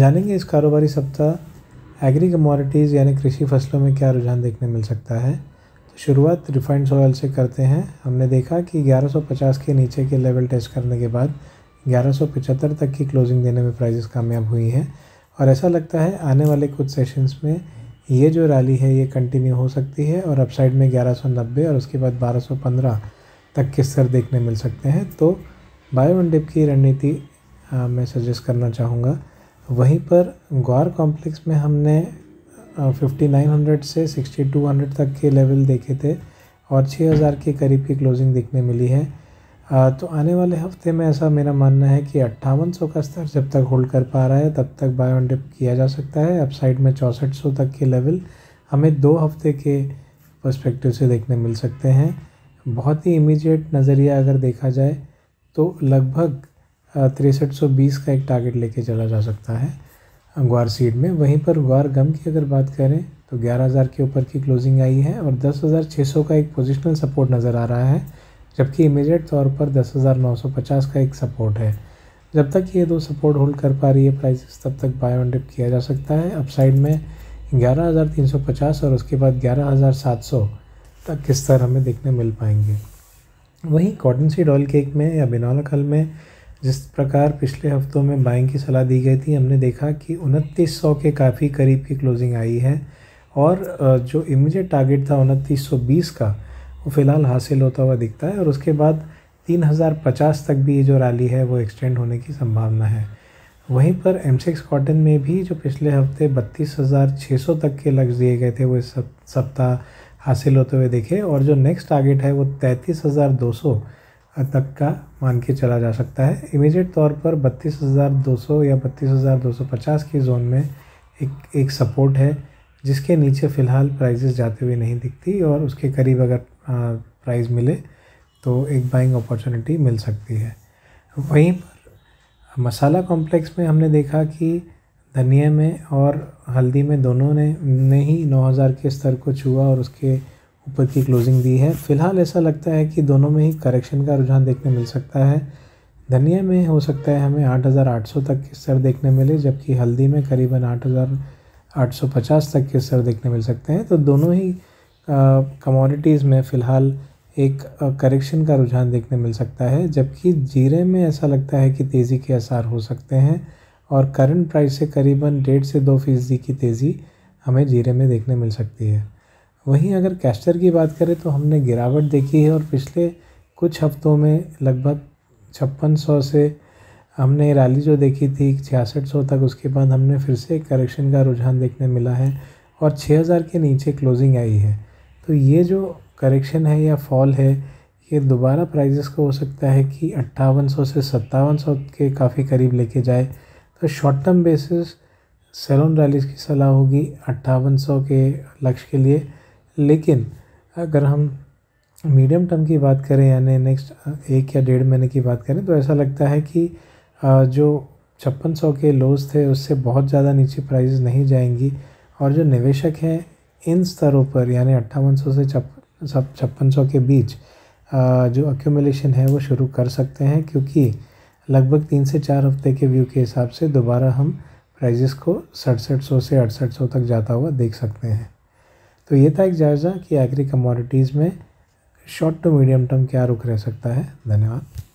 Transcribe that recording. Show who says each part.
Speaker 1: जानेंगे इस कारोबारी सप्ताह एग्री कमोडिटीज़ यानी कृषि फ़सलों में क्या रुझान देखने मिल सकता है। तो शुरुआत रिफाइंड ऑयल से करते हैं। हमने देखा कि 1150 के नीचे के लेवल टेस्ट करने के बाद 1175 तक की क्लोजिंग देने में प्राइजेस कामयाब हुई हैं। और ऐसा लगता है आने वाले कुछ सेशंस में ये जो रैली है ये कंटिन्यू हो सकती है और अपसाइड में 1190 और उसके बाद 1215 तक के स्तर देखने मिल सकते हैं। तो बायो वन डिप की रणनीति मैं सजेस्ट करना चाहूँगा। वहीं पर ग्वार कॉम्प्लेक्स में हमने फिफ्टी नाइन हंड्रेड से सिक्सटी टू हंड्रेड तक के लेवल देखे थे और छः हज़ार के करीब की क्लोजिंग देखने मिली है। तो आने वाले हफ़्ते में ऐसा मेरा मानना है कि अट्ठावन का स्तर जब तक होल्ड कर पा रहा है, तब तक बाय ऑन डिप किया जा सकता है। अपसाइड में चौंसठ तक के लेवल हमें दो हफ़्ते के पर्सपेक्टिव से देखने मिल सकते हैं। बहुत ही इमीडिएट नज़रिया अगर देखा जाए तो लगभग तिरसठ सौ बीस का एक टारगेट लेके चला जा सकता है ग्वार सीड में। वहीं पर ग्वार गम की अगर बात करें तो ग्यारह हज़ार के ऊपर की क्लोजिंग आई है और दस हज़ार छः सौ का एक पोजिशनल सपोर्ट नज़र आ रहा है, जबकि इमीडिएट तौर पर दस हज़ार नौ सौ पचास का एक सपोर्ट है। जब तक ये दो सपोर्ट होल्ड कर पा रही है प्राइसेस तब तक बाय ऑन डिप किया जा सकता है। अपसाइड में ग्यारह हज़ार तीन सौ पचास और उसके बाद ग्यारह हज़ार सात सौ तक किस तरह हमें देखने मिल पाएँगे। वहीं कॉटन सीड ऑयल केक में या बिनौला खल में जिस प्रकार पिछले हफ्तों में बाइंग की सलाह दी गई थी, हमने देखा कि उनतीस सौ के काफ़ी करीब की क्लोजिंग आई है और जो इमीडिएट टारगेट था उनतीस सौ बीस का, वो फ़िलहाल हासिल होता हुआ दिखता है और उसके बाद तीन हज़ार पचास तक भी ये जो रैली है, वो एक्सटेंड होने की संभावना है। वहीं पर एम सिक्स कॉटन में भी जो पिछले हफ़्ते बत्तीस हज़ार छः सौ तक के लक्ष्य दिए गए थे, वो इस सप्ताह हासिल होते हुए दिखे और जो नेक्स्ट टारगेट है, वो तैंतीस हज़ार दो सौ तक का मान के चला जा सकता है। इमीडिएट तौर पर बत्तीस हज़ार दो सौ या बत्तीस हज़ार दो सौ पचास की जोन में एक एक सपोर्ट है, जिसके नीचे फ़िलहाल प्राइजेस जाते हुए नहीं दिखती और उसके करीब अगर प्राइस मिले तो एक बाइंग अपॉर्चुनिटी मिल सकती है। वहीं पर मसाला कॉम्प्लेक्स में हमने देखा कि धनिया में और हल्दी में दोनों ने ने ही 9000 के स्तर को छुआ और उसके ऊपर की क्लोजिंग दी है। फ़िलहाल ऐसा लगता है कि दोनों में ही करेक्शन का रुझान देखने मिल सकता है। धनिया में हो सकता है हमें 8800 तक के स्तर देखने मिले, जबकि हल्दी में करीबन 8850 तक के स्तर देखने मिल सकते हैं। तो दोनों ही कमोडिटीज़ में फ़िलहाल एक करेक्शन का रुझान देखने मिल सकता है, जबकि जीरे में ऐसा लगता है कि तेज़ी के आसार हो सकते हैं, और करंट प्राइस से करीबन डेढ़ से दो फ़ीसदी की तेज़ी हमें जीरे में देखने मिल सकती है। वहीं अगर कैस्टर की बात करें तो हमने गिरावट देखी है और पिछले कुछ हफ्तों में लगभग छप्पन सौ से हमने रैली जो देखी थी, छियासठ सौ तक, उसके बाद हमने फिर से करेक्शन का रुझान देखने मिला है और छः हज़ार के नीचे क्लोजिंग आई है। तो ये जो करेक्शन है या फॉल है, ये दोबारा प्राइजेस को हो सकता है कि अट्ठावन सौ सत्तावन के काफ़ी करीब लेके जाए। तो short term basis sell on rallies की सलाह होगी अट्ठावन के लक्ष्य के लिए। लेकिन अगर हम मीडियम टर्म की बात करें, यानी नेक्स्ट एक या डेढ़ महीने की बात करें तो ऐसा लगता है कि जो छप्पन सौ के लोज थे, उससे बहुत ज़्यादा नीचे प्राइस नहीं जाएँगी। और जो निवेशक हैं, इन स्तरों पर, यानी अट्ठावन सौ से छप छप्पन सौ के बीच जो अक्यूमुलेशन है, वो शुरू कर सकते हैं, क्योंकि लगभग तीन से चार हफ़्ते के व्यू के हिसाब से दोबारा हम प्राइजेस को सड़सठ सौ से अड़सठ सौ तक जाता हुआ देख सकते हैं। तो ये था एक जायज़ा कि एग्री कमोडिटीज़ में शॉर्ट टू मीडियम टर्म क्या रुख रह सकता है? धन्यवाद।